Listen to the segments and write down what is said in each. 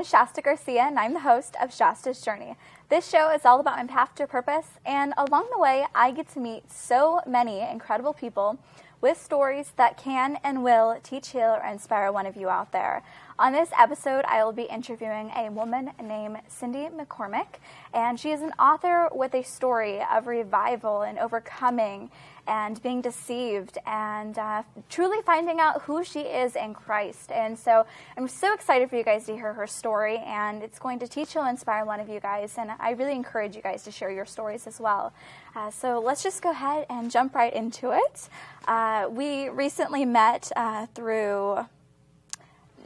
is Shasta Garcia, and I'm the host of Shasta's Journey. This show is all about my path to purpose, and along the way, I get to meet so many incredible people with stories that can and will teach, heal, or inspire one of you out there. On this episode, I will be interviewing a woman named Cindy McCormick, and she is an author with a story of revival and overcoming and being deceived and uh, truly finding out who she is in Christ. And so I'm so excited for you guys to hear her story, and it's going to teach and inspire one of you guys. And I really encourage you guys to share your stories as well. Uh, so let's just go ahead and jump right into it. Uh, we recently met uh, through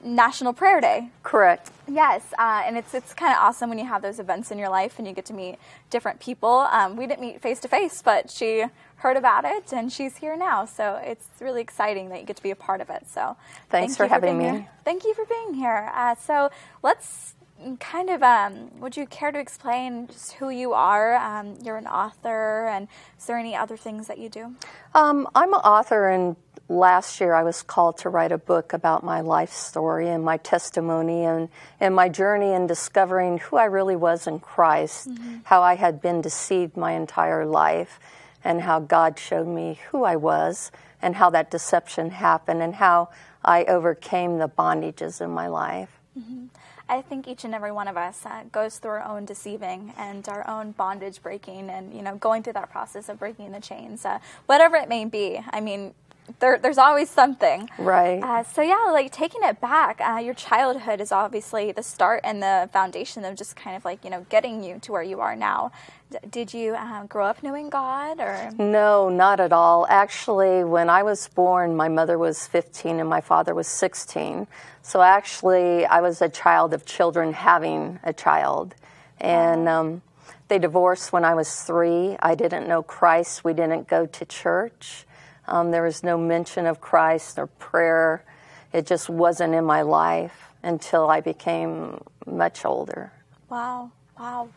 National Prayer Day. Correct. Yes, uh, and it's it's kind of awesome when you have those events in your life and you get to meet different people. Um, we didn't meet face to face, but she heard about it and she's here now. So it's really exciting that you get to be a part of it. So thanks thank for having for me. Here. Thank you for being here. Uh, so let's kind of um, would you care to explain just who you are? Um, you're an author, and is there any other things that you do? Um, I'm an author and last year I was called to write a book about my life story and my testimony and, and my journey in discovering who I really was in Christ, mm-hmm. how I had been deceived my entire life, and how God showed me who I was and how that deception happened and how I overcame the bondages in my life. Mm-hmm. I think each and every one of us uh, goes through our own deceiving and our own bondage breaking, and you know, going through that process of breaking the chains, uh, whatever it may be. I mean, there, there's always something. Right. Uh, so yeah, like taking it back, uh, your childhood is obviously the start and the foundation of just kind of like you know getting you to where you are now. D- did you uh, grow up knowing God or? No, not at all. Actually, when I was born, my mother was 15 and my father was 16. So actually, I was a child of children having a child, and. Um, they divorced when I was three. I didn't know Christ. We didn't go to church. Um, there was no mention of Christ or prayer. It just wasn't in my life until I became much older. Wow, wow.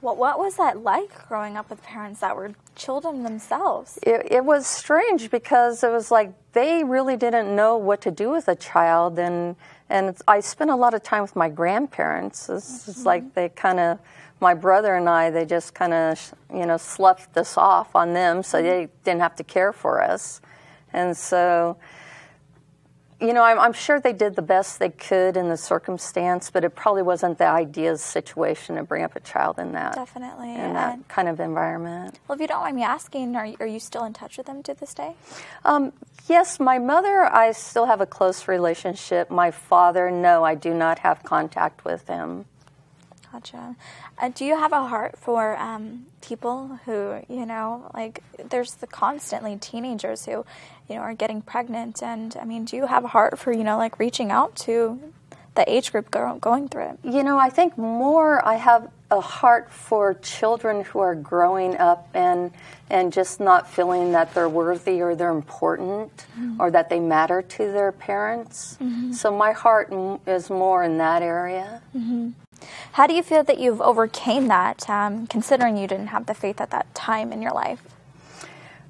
What, what was that like growing up with parents that were children themselves? It, it was strange because it was like they really didn't know what to do with a child. And, and I spent a lot of time with my grandparents. It's mm-hmm. like they kind of my brother and I, they just kind of, you know, slept us off on them so they didn't have to care for us. And so, you know, I'm, I'm, sure they did the best they could in the circumstance, but it probably wasn't the ideal situation to bring up a child in that. Definitely. In that kind of environment. Well, if you don't mind me asking, are you, are you still in touch with them to this day? Um, yes, my mother, I still have a close relationship. My father, no, I do not have contact with him. Gotcha. Uh, do you have a heart for um, people who, you know, like there's the constantly teenagers who, you know, are getting pregnant, and I mean, do you have a heart for, you know, like reaching out to the age group go- going through it? You know, I think more I have a heart for children who are growing up and and just not feeling that they're worthy or they're important mm-hmm. or that they matter to their parents. Mm-hmm. So my heart is more in that area. Mm-hmm. How do you feel that you've overcame that, um, considering you didn't have the faith at that time in your life?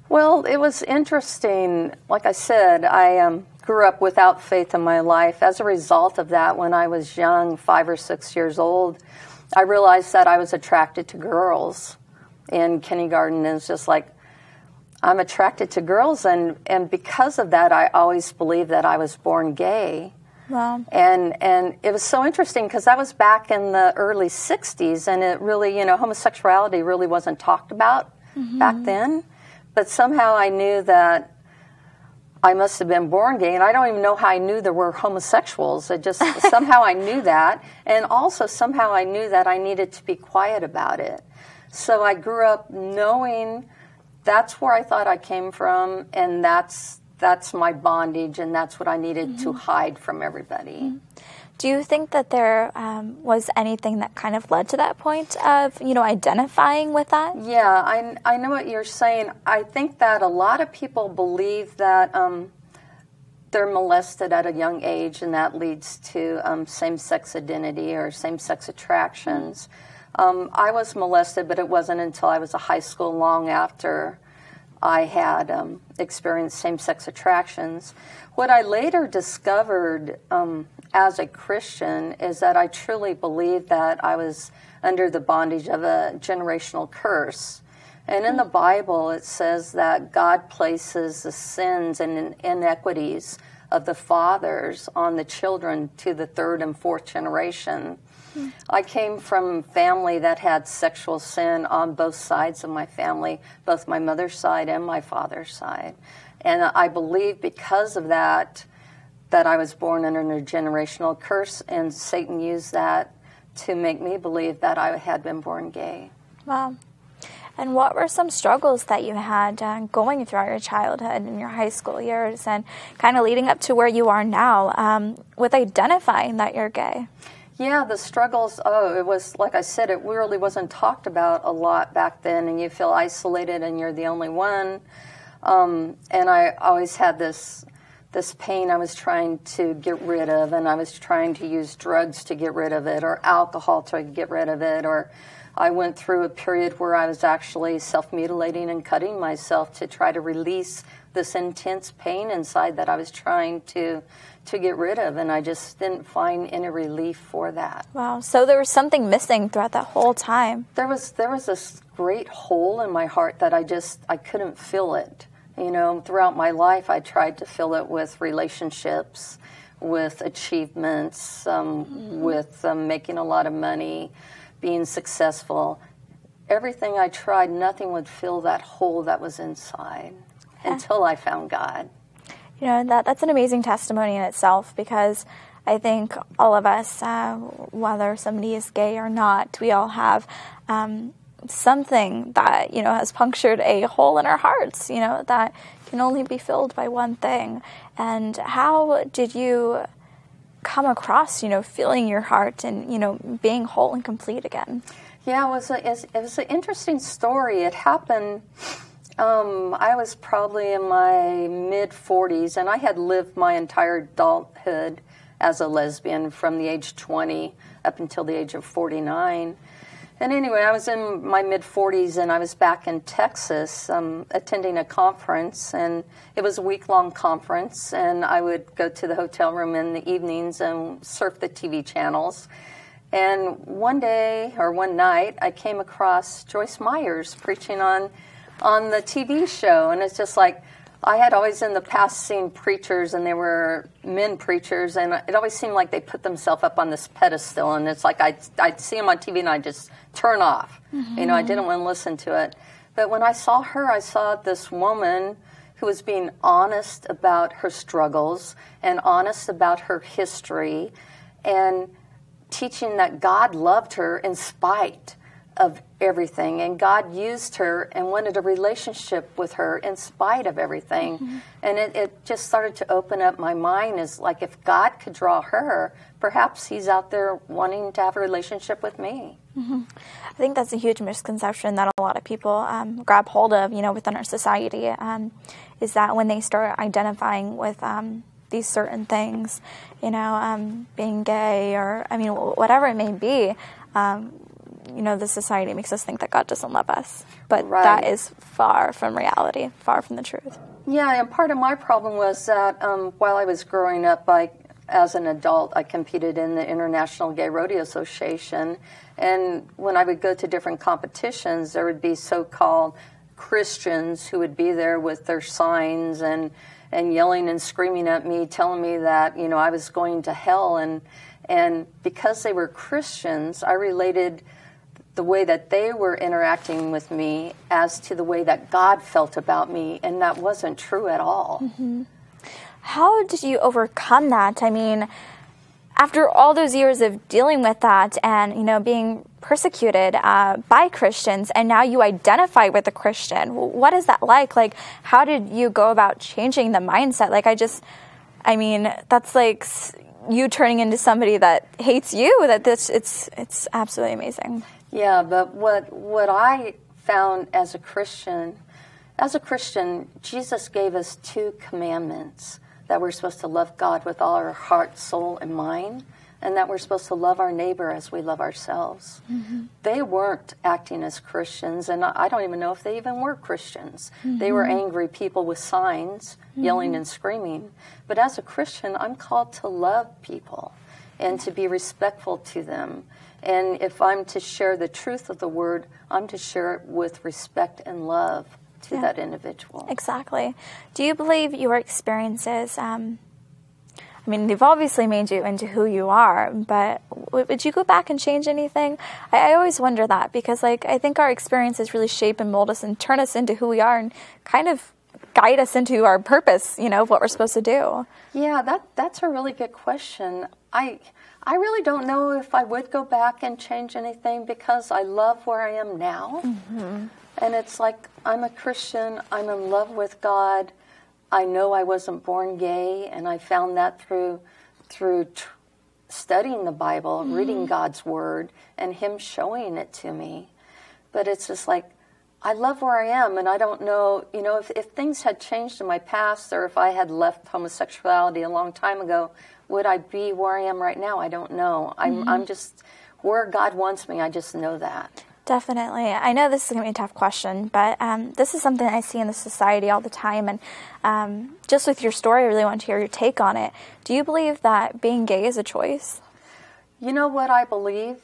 Well, it was interesting. Like I said, I um, grew up without faith in my life. As a result of that, when I was young, five or six years old, I realized that I was attracted to girls in kindergarten. And it's just like, I'm attracted to girls. And, and because of that, I always believed that I was born gay. Wow. And and it was so interesting because that was back in the early '60s, and it really, you know, homosexuality really wasn't talked about mm-hmm. back then. But somehow I knew that I must have been born gay, and I don't even know how I knew there were homosexuals. I just somehow I knew that, and also somehow I knew that I needed to be quiet about it. So I grew up knowing that's where I thought I came from, and that's that's my bondage, and that's what I needed mm-hmm. to hide from everybody. Mm-hmm. Do you think that there um, was anything that kind of led to that point of, you know, identifying with that? Yeah, I, I know what you're saying. I think that a lot of people believe that um, they're molested at a young age, and that leads to um, same sex identity or same sex attractions. Mm-hmm. I was molested, but it wasn't until I was a high school, long after I had um, experienced same sex attractions. What I later discovered um, as a Christian is that I truly believed that I was under the bondage of a generational curse. And in the Bible, it says that God places the sins and inequities of the fathers on the children to the third and fourth generation. I came from family that had sexual sin on both sides of my family, both my mother's side and my father's side. And I believe because of that, that I was born under a generational curse, and Satan used that to make me believe that I had been born gay. Wow. And what were some struggles that you had uh, going throughout your childhood and your high school years and kind of leading up to where you are now um, with identifying that you're gay? Yeah, the struggles. Oh, it was like I said, it really wasn't talked about a lot back then, and you feel isolated and you're the only one. Um, and I always had this this pain I was trying to get rid of, and I was trying to use drugs to get rid of it, or alcohol to get rid of it, or I went through a period where I was actually self mutilating and cutting myself to try to release this intense pain inside that I was trying to to get rid of and I just didn't find any relief for that. Wow. So there was something missing throughout that whole time. There was there was this great hole in my heart that I just I couldn't fill it. You know, throughout my life I tried to fill it with relationships, with achievements, um, mm-hmm. with um, making a lot of money, being successful. Everything I tried, nothing would fill that hole that was inside yeah. until I found God. You know, that, that's an amazing testimony in itself because I think all of us, uh, whether somebody is gay or not, we all have um, something that, you know, has punctured a hole in our hearts, you know, that can only be filled by one thing. And how did you come across, you know, feeling your heart and, you know, being whole and complete again? Yeah, it was, a, it was an interesting story. It happened, um, I was probably in my mid 40s, and I had lived my entire adulthood as a lesbian from the age 20 up until the age of 49. And anyway, I was in my mid 40s and I was back in Texas um, attending a conference, and it was a week long conference. And I would go to the hotel room in the evenings and surf the TV channels. And one day or one night, I came across Joyce Meyers preaching on on the TV show, and it's just like I had always in the past seen preachers, and they were men preachers, and it always seemed like they put themselves up on this pedestal, and it's like I'd, I'd see them on TV and I'd just turn off. Mm-hmm. You know, I didn't want to listen to it. But when I saw her, I saw this woman who was being honest about her struggles and honest about her history and teaching that God loved her in spite of everything. And God used her and wanted a relationship with her in spite of everything. Mm-hmm. And it, it, just started to open up my mind as like if God could draw her, perhaps He's out there wanting to have a relationship with me. Mm-hmm. I think that's a huge misconception that a lot of people um, grab hold of, you know, within our society, um, is that when they start identifying with um, these certain things, you know, um, being gay or, I mean, whatever it may be, um, you know, the society makes us think that God doesn't love us. But right. that is far from reality, far from the truth. Yeah, and part of my problem was that um, while I was growing up, I, as an adult, I competed in the International Gay Rodeo Association. And when I would go to different competitions, there would be so called Christians who would be there with their signs and, and yelling and screaming at me, telling me that, you know, I was going to hell. And, and because they were Christians, I related the way that they were interacting with me as to the way that God felt about me, and that wasn't true at all. Mm-hmm. How did you overcome that? I mean, after all those years of dealing with that and you know being persecuted uh, by Christians, and now you identify with a Christian, what is that like? Like, how did you go about changing the mindset? Like, I just, I mean, that's like you turning into somebody that hates you. That this, it's, it's absolutely amazing. Yeah, but what what I found as a Christian, as a Christian, Jesus gave us two commandments that we're supposed to love God with all our heart, soul, and mind. and that we're supposed to love our neighbor as we love ourselves. Mm-hmm. They weren't acting as Christians, and I don't even know if they even were Christians. Mm-hmm. They were angry people with signs, mm-hmm. yelling and screaming. But as a Christian, I'm called to love people and to be respectful to them. And if I'm to share the truth of the word, I'm to share it with respect and love to yeah. that individual. Exactly. Do you believe your experiences? Um, I mean, they've obviously made you into who you are, but would you go back and change anything? I, I, always wonder that because, like, I think our experiences really shape and mold us and turn us into who we are and kind of guide us into our purpose, you know, what we're supposed to do. Yeah, that that's a really good question. I I really don't know if I would go back and change anything because I love where I am now. Mm-hmm. And it's like I'm a Christian, I'm in love with God. I know I wasn't born gay, and I found that through through tr- studying the Bible, mm-hmm. reading God's Word, and Him showing it to me. But it's just like I love where I am, and I don't know, you know, if, if things had changed in my past, or if I had left homosexuality a long time ago, would I be where I am right now? I don't know. I'm mm-hmm. I'm just where God wants me. I just know that. Definitely. I know this is going to be a tough question, but um, this is something I see in the society all the time. And um, just with your story, I really want to hear your take on it. Do you believe that being gay is a choice? You know what I believe?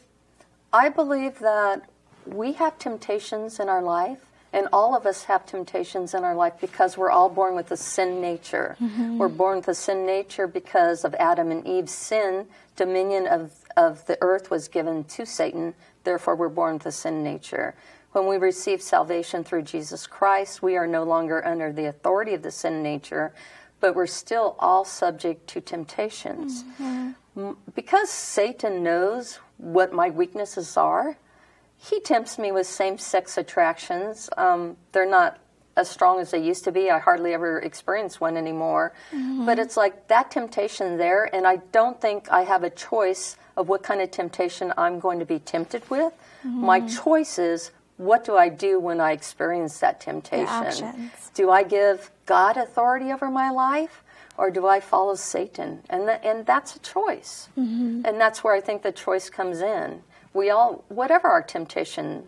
I believe that we have temptations in our life, and all of us have temptations in our life because we're all born with a sin nature. Mm-hmm. We're born with a sin nature because of Adam and Eve's sin. Dominion of, of the earth was given to Satan Therefore, we're born with a sin nature. When we receive salvation through Jesus Christ, we are no longer under the authority of the sin nature, but we're still all subject to temptations. Mm-hmm. Because Satan knows what my weaknesses are, he tempts me with same sex attractions. Um, they're not as strong as they used to be. I hardly ever experience one anymore. Mm-hmm. But it's like that temptation there, and I don't think I have a choice of what kind of temptation I'm going to be tempted with. Mm-hmm. My choice is what do I do when I experience that temptation? Do I give God authority over my life? Or do I follow Satan? And, th- and that's a choice. Mm-hmm. And that's where I think the choice comes in. We all, whatever our temptation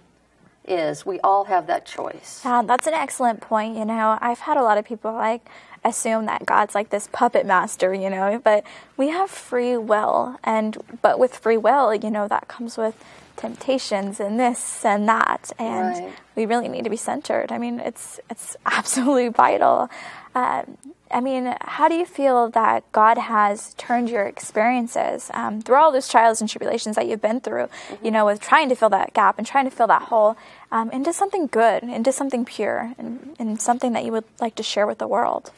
is, we all have that choice. Yeah, that's an excellent point. You know, I've had a lot of people like, assume that God's like this puppet master, you know, but we have free will. And, but with free will, you know, that comes with temptations and this and that. And right. we really need to be centered. I mean, it's, it's absolutely vital. Uh, I mean, how do you feel that God has turned your experiences um, through all those trials and tribulations that you've been through, mm-hmm. you know, with trying to fill that gap and trying to fill that hole um, into something good, into something pure, and, and something that you would like to share with the world?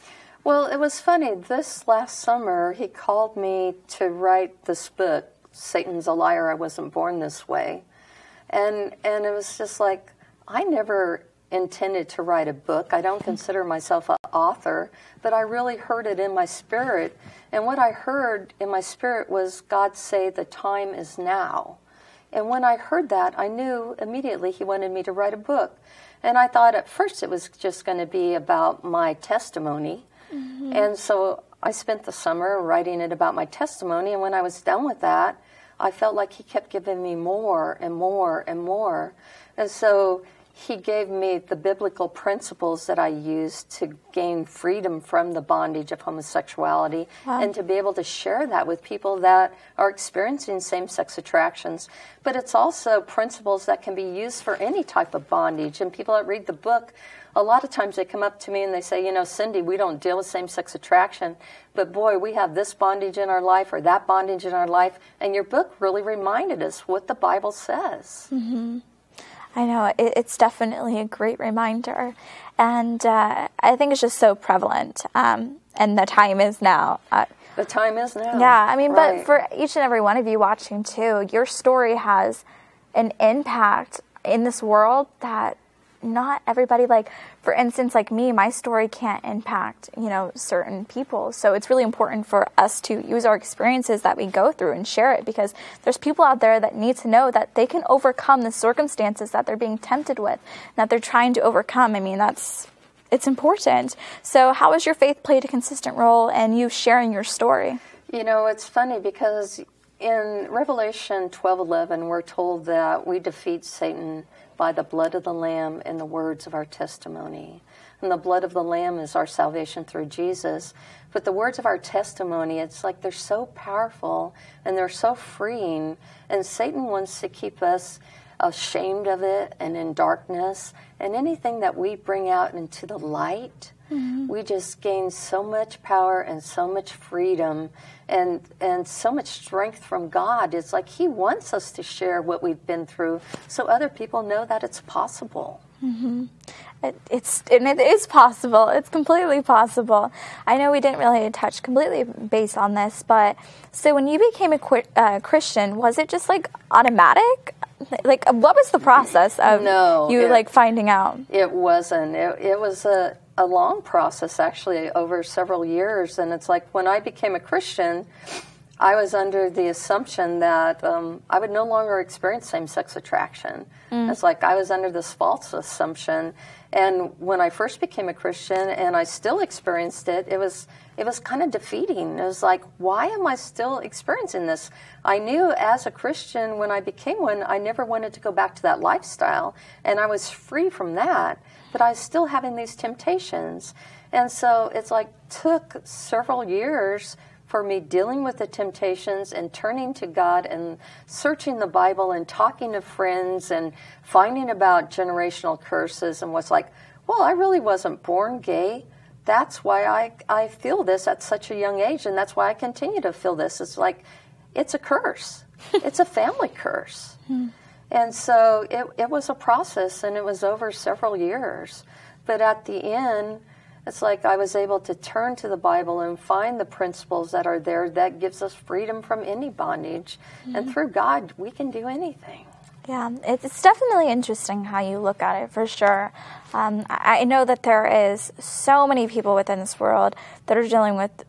Well, it was funny. This last summer, he called me to write this book, Satan's a Liar, I Wasn't Born This Way. And, and it was just like, I never intended to write a book. I don't consider myself an author, but I really heard it in my spirit. And what I heard in my spirit was God say, The time is now. And when I heard that, I knew immediately He wanted me to write a book. And I thought at first it was just going to be about my testimony. Mm-hmm. And so I spent the summer writing it about my testimony. And when I was done with that, I felt like he kept giving me more and more and more. And so he gave me the biblical principles that I used to gain freedom from the bondage of homosexuality wow. and to be able to share that with people that are experiencing same sex attractions. But it's also principles that can be used for any type of bondage. And people that read the book a lot of times they come up to me and they say, you know, Cindy, we don't deal with same sex attraction, but boy, we have this bondage in our life or that bondage in our life. And your book really reminded us what the Bible says. Mm-hmm. I know, it, it's definitely a great reminder. And uh, I think it's just so prevalent. Um, and the time is now. Uh, the time is now. Yeah, I mean, right. but for each and every one of you watching too, your story has an impact in this world that not everybody like for instance like me my story can't impact you know certain people. So it's really important for us to use our experiences that we go through and share it because there's people out there that need to know that they can overcome the circumstances that they're being tempted with and that they're trying to overcome. I mean that's it's important. So how has your faith played a consistent role in you sharing your story? You know it's funny because in Revelation 12:11, we're told that we defeat Satan by the blood of the Lamb and the words of our testimony. And the blood of the Lamb is our salvation through Jesus. But the words of our testimony, it's like they're so powerful and they're so freeing. And Satan wants to keep us ashamed of it and in darkness. And anything that we bring out into the light, mm-hmm. we just gain so much power and so much freedom and and so much strength from God. It's like He wants us to share what we've been through, so other people know that it's possible. Mm-hmm. It, it's and it is possible. It's completely possible. I know we didn't really touch completely base on this, but so when you became a uh, Christian, was it just like automatic? Like, what was the process of no, you it, like finding out? It wasn't. It, it was a a long process actually over several years. And it's like when I became a Christian, I was under the assumption that um, I would no longer experience same sex attraction. Mm. It's like I was under this false assumption. And when I first became a Christian and I still experienced it, it was it was kind of defeating. It was like, why am I still experiencing this? I knew as a Christian when I became one, I never wanted to go back to that lifestyle, and I was free from that but I was still having these temptations. And so it's like took several years for me dealing with the temptations and turning to God and searching the Bible and talking to friends and finding about generational curses and was like, well, I really wasn't born gay. That's why I, I feel this at such a young age, and that's why I continue to feel this. It's like, it's a curse. it's a family curse. Hmm. And so it, it was a process and it was over several years. But at the end, it's like I was able to turn to the Bible and find the principles that are there that gives us freedom from any bondage. Mm-hmm. And through God, we can do anything. Yeah, it's definitely interesting how you look at it for sure. Um, I know that there is so many people within this world that are dealing with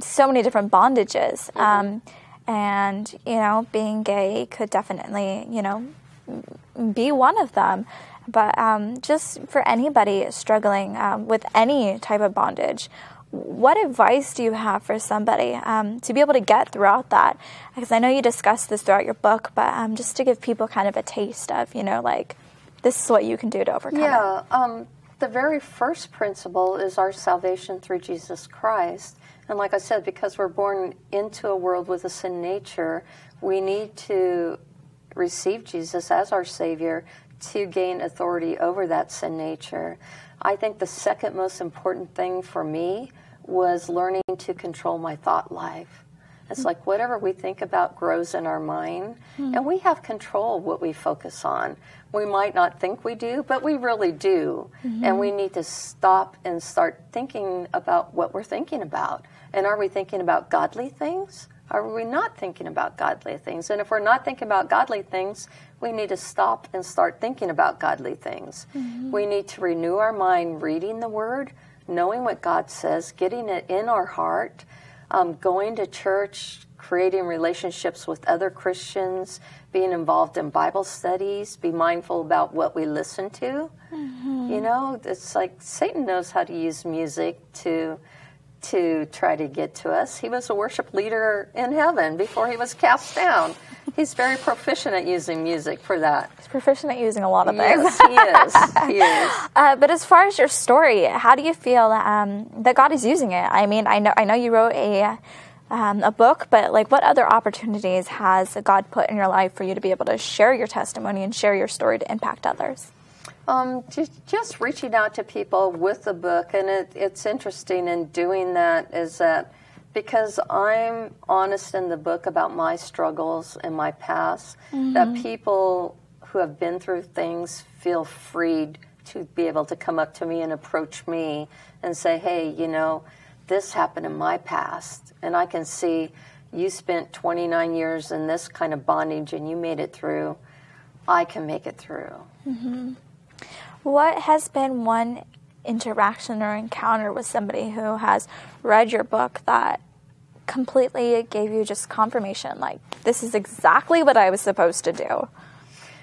so many different bondages. Mm-hmm. Um, and you know being gay could definitely you know be one of them but um, just for anybody struggling um, with any type of bondage what advice do you have for somebody um, to be able to get throughout that? Because i know you discussed this throughout your book but um, just to give people kind of a taste of you know like this is what you can do to overcome yeah, um, the very first principle is our salvation through jesus christ. And like I said, because we're born into a world with a sin nature, we need to receive Jesus as our Savior to gain authority over that sin nature. I think the second most important thing for me was learning to control my thought life. It's mm-hmm. like whatever we think about grows in our mind, mm-hmm. and we have control what we focus on. We might not think we do, but we really do. Mm-hmm. And we need to stop and start thinking about what we're thinking about. And are we thinking about godly things? Are we not thinking about godly things? And if we're not thinking about godly things, we need to stop and start thinking about godly things. Mm-hmm. We need to renew our mind reading the Word, knowing what God says, getting it in our heart, um, going to church, creating relationships with other Christians, being involved in Bible studies, be mindful about what we listen to. Mm-hmm. You know, it's like Satan knows how to use music to to try to get to us. He was a worship leader in heaven before he was cast down. He's very proficient at using music for that. He's proficient at using a lot of yes, things. he is. He is. Uh, but as far as your story, how do you feel um, that God is using it? I mean, I know I know you wrote a um, a book, but like, what other opportunities has God put in your life for you to be able to share your testimony and share your story to impact others? Um, just, just reaching out to people with the book, and it, it's interesting in doing that is that because I'm honest in the book about my struggles and my past, mm-hmm. that people who have been through things feel freed to be able to come up to me and approach me and say, hey, you know, this happened in my past, and I can see you spent 29 years in this kind of bondage and you made it through. I can make it through. Mm-hmm. What has been one interaction or encounter with somebody who has read your book that completely gave you just confirmation like this is exactly what I was supposed to do?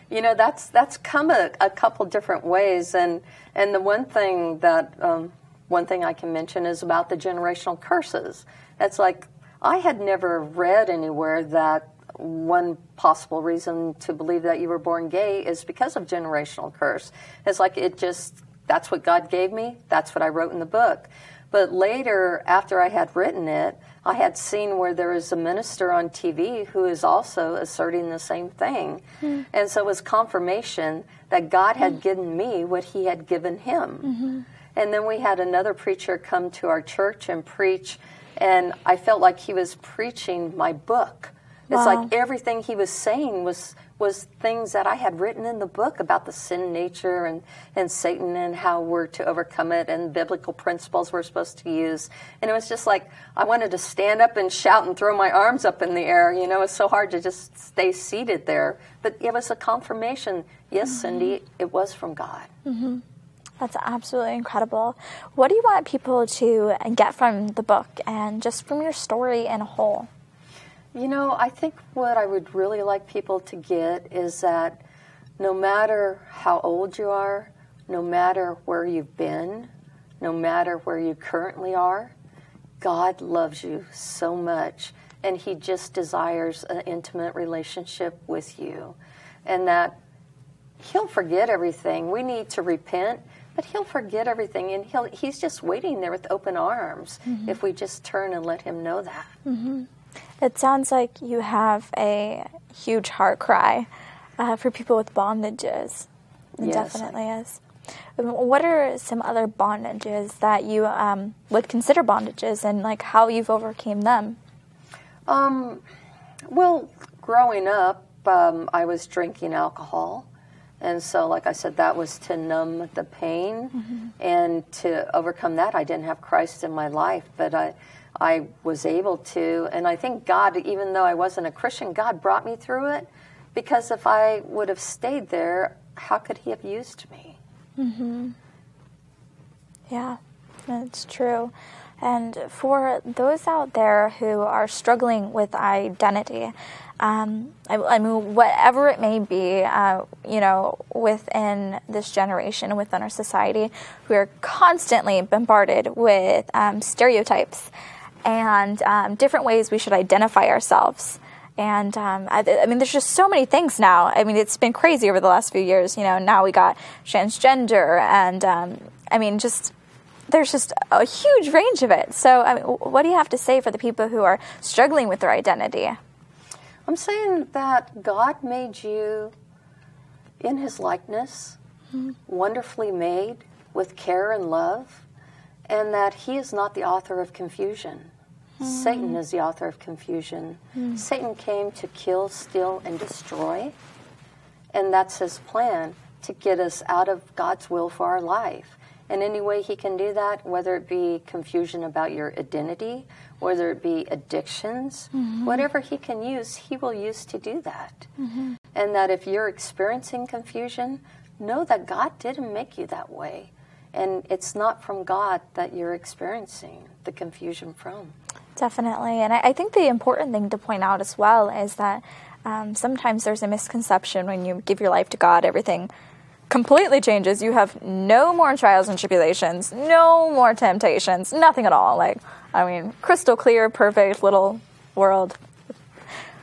You know, that's that's come a, a couple different ways, and and the one thing that um, one thing I can mention is about the generational curses. It's like I had never read anywhere that one possible reason to believe that you were born gay is because of generational curse. It's like it just, that's what God gave me, that's what I wrote in the book. But later, after I had written it, I had seen where there is a minister on TV who is also asserting the same thing. Mm. And so it was confirmation that God had mm. given me what he had given him. Mm-hmm. And then we had another preacher come to our church and preach, and I felt like he was preaching my book. It's like everything he was saying was was things that I had written in the book about the sin nature and, and Satan and how we're to overcome it and biblical principles we're supposed to use. And it was just like I wanted to stand up and shout and throw my arms up in the air. You know, it's so hard to just stay seated there. But it was a confirmation. Yes, mm-hmm. Cindy, it was from God. Mm-hmm. That's absolutely incredible. What do you want people to get from the book and just from your story in a whole? You know, I think what I would really like people to get is that no matter how old you are, no matter where you've been, no matter where you currently are, God loves you so much and He just desires an intimate relationship with you. And that He'll forget everything. We need to repent, but He'll forget everything and he'll, He's just waiting there with open arms mm-hmm. if we just turn and let Him know that. Mm-hmm. It sounds like you have a huge heart cry uh, for people with bondages. It yes. definitely is. Um, what are some other bondages that you um, would consider bondages, and like how you've overcame them? Um, well, growing up, um, I was drinking alcohol, and so, like I said, that was to numb the pain, mm-hmm. and to overcome that, I didn't have Christ in my life, but I I was able to. And I think God, even though I wasn't a Christian, God brought me through it because if I would have stayed there, how could He have used me? Mm-hmm. Yeah, that's true. And for those out there who are struggling with identity, um, I, I, mean, whatever it may be, uh, you know, within this generation, within our society, we are constantly bombarded with um, stereotypes and um, different ways we should identify ourselves. And um, I, I, mean, there's just so many things now. I mean, it's been crazy over the last few years. You know, now we got transgender, and um, I mean, just there's just a huge range of it. So, I mean, what do you have to say for the people who are struggling with their identity? I'm saying that God made you in His likeness, mm-hmm. wonderfully made, with care and love, and that He is not the author of confusion. Satan is the author of confusion. Mm. Satan came to kill, steal, and destroy. And that's his plan to get us out of God's will for our life. And any way he can do that, whether it be confusion about your identity, whether it be addictions, mm-hmm. whatever he can use, he will use to do that. Mm-hmm. And that if you're experiencing confusion, know that God didn't make you that way. And it's not from God that you're experiencing the confusion from. Definitely. And I, I, think the important thing to point out as well is that um, sometimes there's a misconception when you give your life to God, everything completely changes. You have no more trials and tribulations, no more temptations, nothing at all. Like, I mean, crystal clear, perfect little world.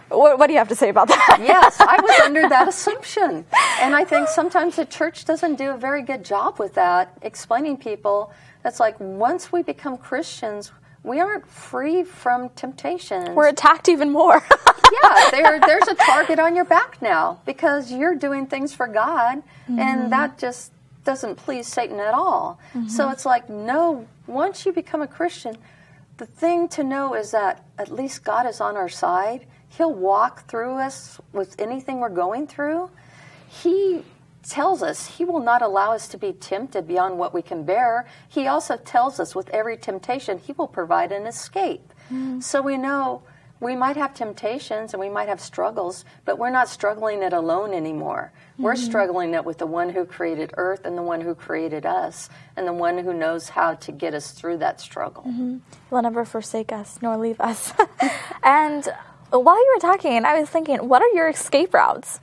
What, what do you have to say about that? yes, I was under that assumption. And I think sometimes the church doesn't do a very good job with that, explaining people. It's like once we become Christians, we aren't free from temptation. We're attacked even more. yeah, there, there's a target on your back now because you're doing things for God, mm-hmm. and that just doesn't please Satan at all. Mm-hmm. So it's like, no, once you become a Christian, the thing to know is that at least God is on our side. He'll walk through us with anything we're going through. He tells us he will not allow us to be tempted beyond what we can bear. He also tells us with every temptation, he will provide an escape. Mm. So we know we might have temptations and we might have struggles, but we're not struggling it alone anymore. Mm-hmm. We're struggling it with the one who created earth and the one who created us and the one who knows how to get us through that struggle. Mm-hmm. Will never forsake us nor leave us. and while you were talking, I was thinking, what are your escape routes?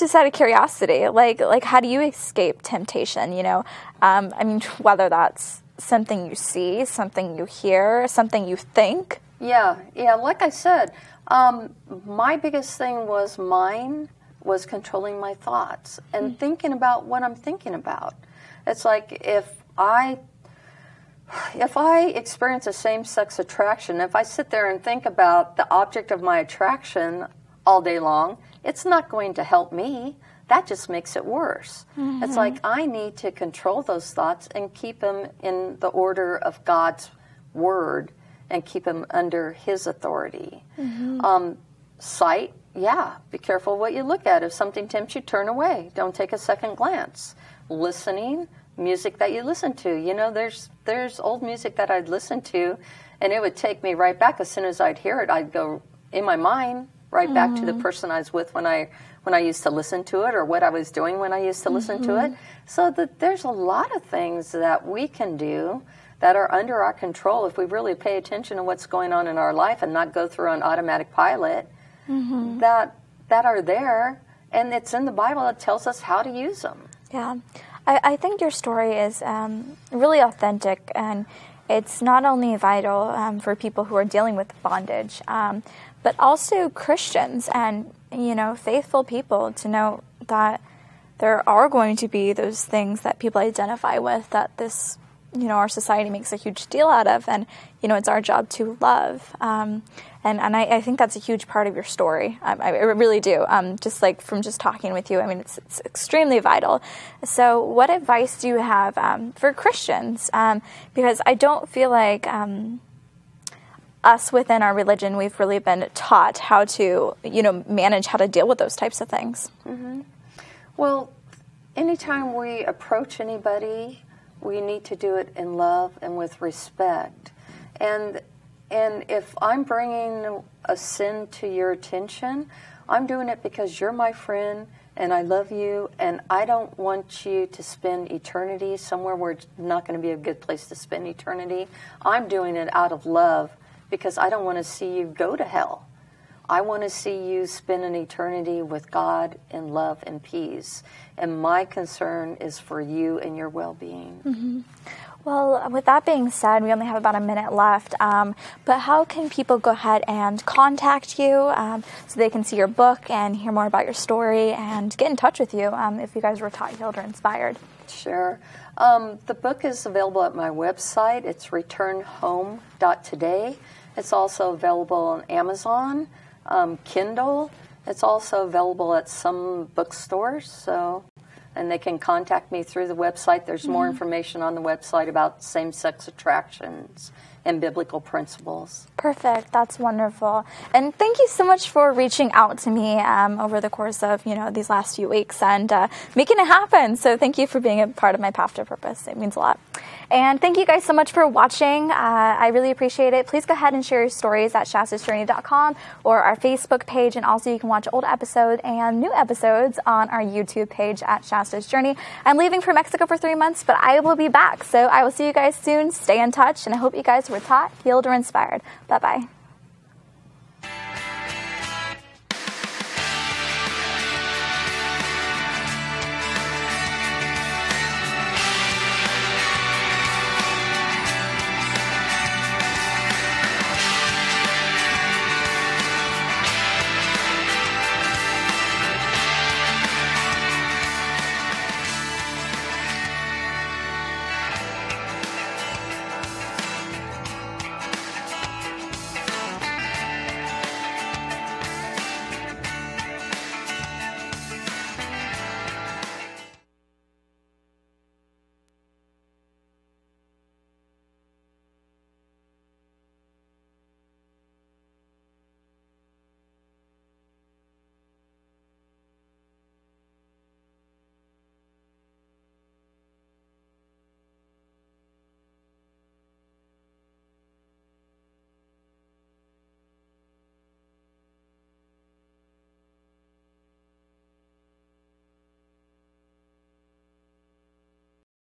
Just out of curiosity, like like how do you escape temptation? You know, um, I mean, whether that's something you see, something you hear, something you think. Yeah, yeah. Like I said, um, my biggest thing was mine was controlling my thoughts and mm. thinking about what I'm thinking about. It's like if I if I experience a same sex attraction, if I sit there and think about the object of my attraction all day long, it's not going to help me. That just makes it worse. Mm-hmm. It's like I need to control those thoughts and keep them in the order of God's word and keep them under His authority. Mm-hmm. Um, sight, yeah, be careful what you look at. If something tempts you, turn away. Don't take a second glance. Listening, music that you listen to. You know, there's there's old music that I'd listen to, and it would take me right back. As soon as I'd hear it, I'd go in my mind right mm-hmm. back to the mm-hmm. person I was with when I when I used to listen to it, or what I was doing when I used to mm-hmm. listen to it. Mm-hmm. So that there's a lot of things that we can do that are under our control if we really pay attention to what's going on in our life and not go through an automatic pilot. Mm-hmm. That that are there, and it's in the Bible that tells us how to use them. Yeah. I, I think your story is um, really authentic and it's not only vital um, for people who are dealing with bondage, um, but also Christians and you know faithful people to know that there are going to be those things that people identify with that this you know our society makes a huge deal out of, and you know it's our job to love. Um, and and I, I, think that's a huge part of your story. Um, I, I, really do. Um, just like from just talking with you, I mean it's it's extremely vital. So, what advice do you have um, for Christians? Um, because I don't feel like um, us within our religion we've really been taught how to you know manage how to deal with those types of things. Mm-hmm. Well, anytime we approach anybody we need to do it in love and with respect. And and if I'm bringing a sin to your attention, I'm doing it because you're my friend and I love you and I don't want you to spend eternity somewhere where it's not going to be a good place to spend eternity. I'm doing it out of love because I don't want to see you go to hell. I want to see you spend an eternity with God in love and peace. And my concern is for you and your well being. Mm-hmm. Well, with that being said, we only have about a minute left. Um, but how can people go ahead and contact you um, so they can see your book and hear more about your story and get in touch with you um, if you guys were taught, healed, or inspired? Sure. Um, the book is available at my website. It's returnhome.today. It's also available on Amazon um, Kindle. It's also available at some bookstores, so and they can contact me through the website. There's mm-hmm. more information on the website about same-sex attractions and biblical principles. Perfect. That's wonderful. And thank you so much for reaching out to me um, over the course of you know these last few weeks and uh, making it happen. So thank you for being a part of my path to purpose. It means a lot. And thank you guys so much for watching. Uh, I really appreciate it. Please go ahead and share your stories at shastasjourney.com or our Facebook page. And also, you can watch old episodes and new episodes on our YouTube page at Shasta's Journey. I'm leaving for Mexico for three months, but I will be back. So I will see you guys soon. Stay in touch, and I hope you guys were taught, healed, or inspired. Bye bye.